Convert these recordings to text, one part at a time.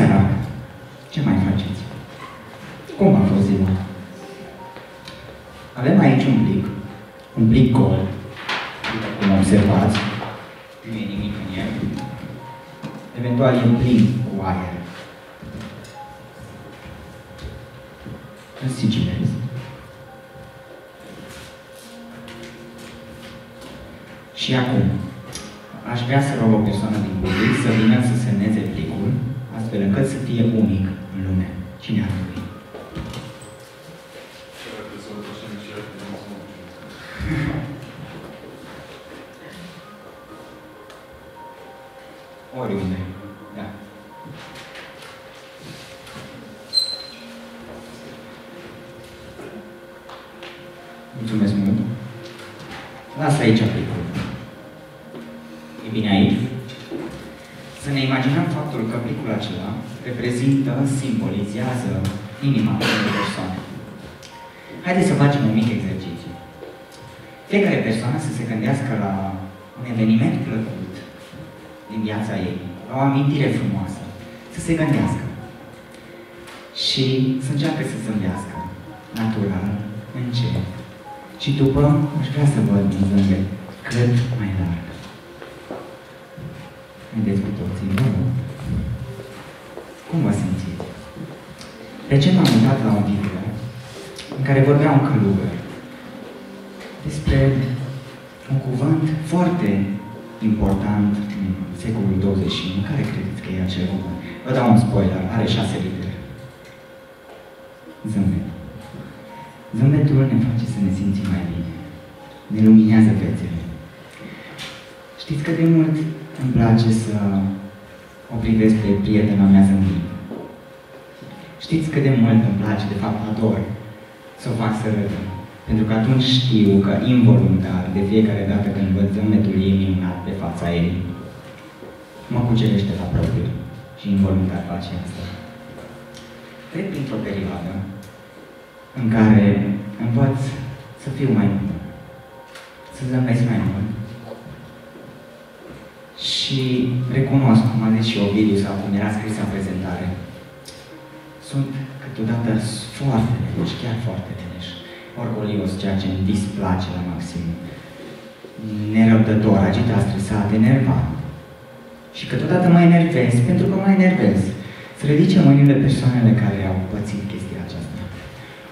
seara, ce mai faceți? Cum a fost ziua? Avem aici un plic, un plic gol, după cum observați, nu e nimic în el. Eventual e plin cu aer. Îl sigilez. Și acum, aș vrea să rog o persoană din public să vină să semneze plicul, astfel încât să fie unic în lume. Cine ar trebui? Oriunde, da. Mulțumesc mult. Lasă aici plicul. E bine aici? Să ne imaginăm faptul că plicul acela reprezintă, simbolizează inima unei persoane. Haideți să facem un mic exercițiu. Fiecare persoană să se gândească la un eveniment plăcut din viața ei, la o amintire frumoasă, să se gândească și să încearcă să zâmbească, natural, încet. Și după, aș vrea să văd un zâmbet cât mai larg. Vedeți cu toții, vă rog. Cum vă simțiți? Recent m-am uitat la un video în care vorbea un călugăr despre un cuvânt foarte important în secolul 21. Care credeți că e acel cuvânt? Vă dau un spoiler, are șase litere. Zâmbet. Zâmbetul ne face să ne simțim mai bine. Ne luminează fețele. Știți că de mult îmi place să o privesc pe prietena mea zâmbind. Știți cât de mult îmi place, de fapt ador, să o fac să râdă. Pentru că atunci știu că involuntar, de fiecare dată când văd zâmbetul ei minunat pe fața ei, mă cucerește la propriu și involuntar face asta. Trec printr-o perioadă în care învăț să fiu mai bun, să zâmbesc mai mult. Și recunosc, cum a zis și Ovidiu sau cum era scris în prezentare, sunt câteodată foarte leneș, chiar foarte leneș, orgolios, ceea ce îmi displace la maxim, nerăbdător, agitat, stresat, enervat. Și câteodată mă enervez, pentru că mă enervez. Să ridice mâinile persoanele care au pățit chestia aceasta.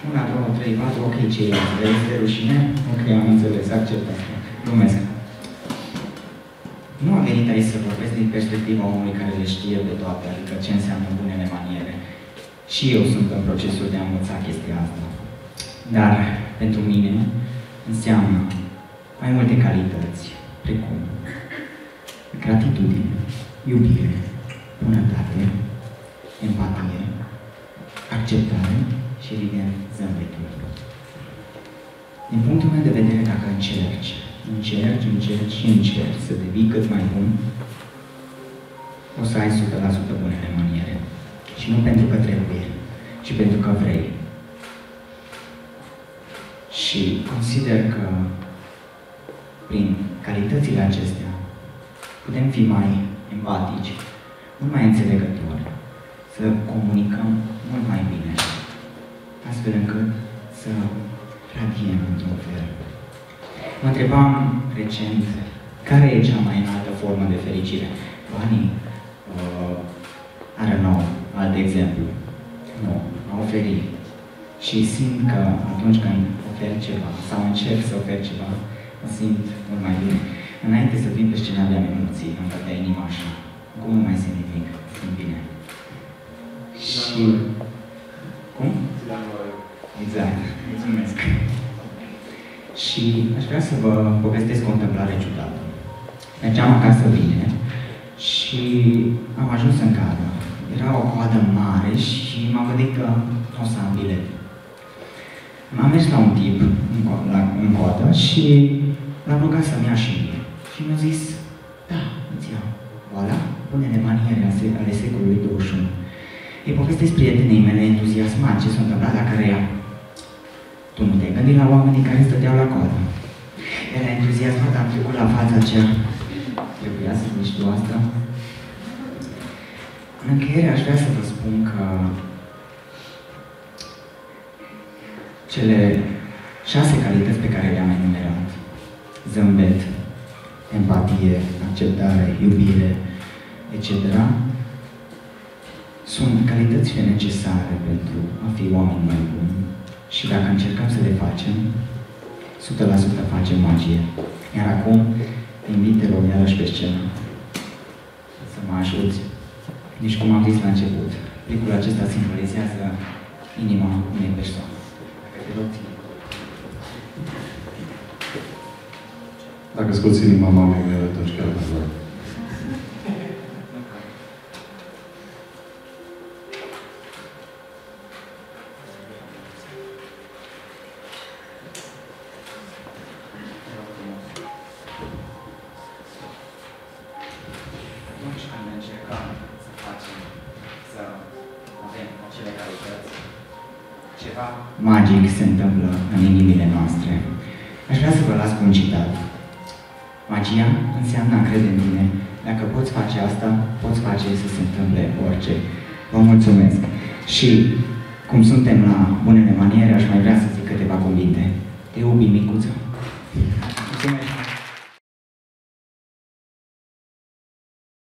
Una, două, trei, patru, ok, ce e? Vezi de rușine? Ok, am înțeles, accept asta. Glumesc. Nu am venit aici să vorbesc din perspectiva omului care le știe pe toate, adică ce înseamnă bunele maniere. Și eu sunt în procesul de a învăța chestia asta. Dar, pentru mine, înseamnă mai multe calități, precum gratitudine, iubire, bunătate, empatie, acceptare și, evident, zâmbetul. Din punctul meu de vedere, dacă încerci, încerci, încerci și încerci să devii cât mai bun, o să ai 100% bunele maniere. Și nu pentru că trebuie, ci pentru că vrei. Și consider că prin calitățile acestea putem fi mai empatici, mult mai înțelegători, să comunicăm mult mai bine, astfel încât să radiem într-un fel. Mă întrebam recent care e cea mai înaltă formă de fericire. Banii, uh, are nou, alt exemplu. Nu, a oferi. Și simt că atunci când ofer ceva sau încerc să ofer ceva, mă simt mult mai bine. Înainte să vin pe scenă aveam emoții, îmi bătea inima așa. Acum nu mai simt nimic, simt bine. Și... Cum? Exact. Mulțumesc. Și aș vrea să vă povestesc o întâmplare ciudată. Mergeam acasă bine și am ajuns în cadă. Era o coadă mare și m-am gândit că o să am bilet. M-am mers la un tip în, co- la, în coadă și l-am rugat să-mi ia și mie. Și mi-a zis, da, îți iau. Voilà, pune-ne maniere ale ale secolului 21. Îi povestesc prietenei mele entuziasmat ce s-a întâmplat la care ea. Tu nu te-ai gândit la oamenii care stăteau la coadă. Era entuziasmat, am trecut la fața aceea. Trebuia să zici tu asta? În încheiere aș vrea să vă spun că cele șase calități pe care le-am enumerat, zâmbet, empatie, acceptare, iubire, etc., sunt calitățile necesare pentru a fi oameni mai buni și dacă încercăm să le facem, 100% facem magie. Iar acum, te invit, te rog, iarăși pe scenă, să mă ajuți. Nici cum am zis la început, plicul acesta simbolizează inima unei persoane. Dacă te rog, Dacă scoți inima mamei mele, atunci chiar mă ceva magic se întâmplă în inimile noastre. Aș vrea să vă las cu un citat. Magia înseamnă a crede în tine. Dacă poți face asta, poți face să se întâmple orice. Vă mulțumesc. Și cum suntem la bunele maniere, aș mai vrea să zic câteva cuvinte. Te iubi, micuță. Mulțumesc.